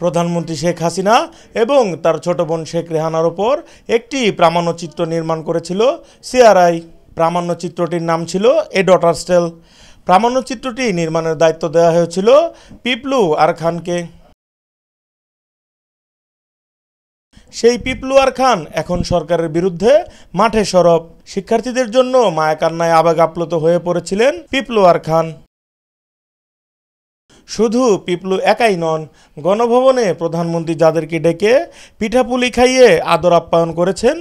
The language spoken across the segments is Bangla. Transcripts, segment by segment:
প্রধানমন্ত্রী শেখ হাসিনা এবং তার ছোট বোন শেখ রেহানার ওপর একটি প্রামাণ্যচিত্র নির্মাণ করেছিল। সিআরআই প্রামাণ্যচিত্রটির নাম ছিল এ ডটার স্টেল প্রামাণ্যচিত্রটি নির্মাণের দায়িত্ব দেওয়া হয়েছিল পিপলু আর খানকে। সেই পিপলুয়ার খান এখন সরকারের বিরুদ্ধে মাঠে সরব। শিক্ষার্থীদের জন্য মায়াকান্নায় আবেগ আপ্লুত হয়ে পড়েছিলেন পিপলুয়ার খান। শুধু পিপলু একাই নন, গণভবনে প্রধানমন্ত্রী যাদেরকে ডেকে পিঠাপুলি খাইয়ে আদর আপ্যায়ন করেছেন,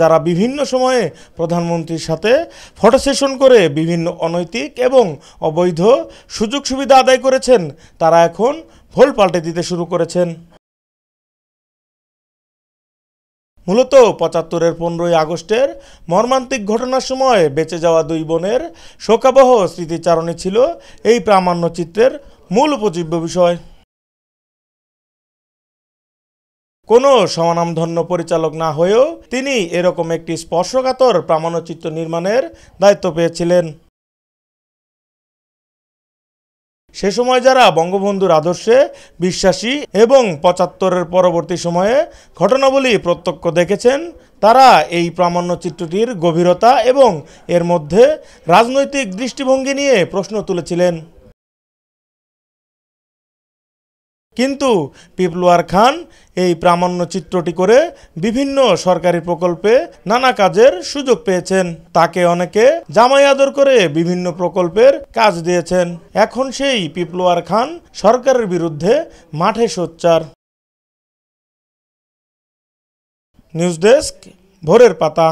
যারা বিভিন্ন সময়ে প্রধানমন্ত্রীর সাথে ফটো সেশন করে বিভিন্ন অনৈতিক এবং অবৈধ সুযোগ সুবিধা আদায় করেছেন, তারা এখন ভোল পাল্টে দিতে শুরু করেছেন। মূলত পঁচাত্তরের পনেরোই আগস্টের মর্মান্তিক ঘটনার সময় বেঁচে যাওয়া দুই বোনের শোকাবহ স্মৃতিচারণে ছিল এই প্রামাণ্য চিত্রের মূল উপজীব্য বিষয়। কোনো সমানামধন্য পরিচালক না হয়েও তিনি এরকম একটি স্পর্শকাতর প্রামাণ্যচিত্র নির্মাণের দায়িত্ব পেয়েছিলেন। সে সময় যারা বঙ্গবন্ধুর আদর্শে বিশ্বাসী এবং পঁচাত্তরের পরবর্তী সময়ে ঘটনাবলী প্রত্যক্ষ দেখেছেন, তারা এই প্রামাণ্য চিত্রটির গভীরতা এবং এর মধ্যে রাজনৈতিক দৃষ্টিভঙ্গি নিয়ে প্রশ্ন তুলেছিলেন। কিন্তু পিপলুয়ার খান এই প্রামাণ্য চিত্রটি করে বিভিন্ন সরকারি প্রকল্পে নানা কাজের সুযোগ পেয়েছেন। তাকে অনেকে জামাই আদর করে বিভিন্ন প্রকল্পের কাজ দিয়েছেন। এখন সেই পিপলুয়ার খান সরকারের বিরুদ্ধে মাঠে সোচ্চার। নিউজ ডেস্ক ভোরের পাতা।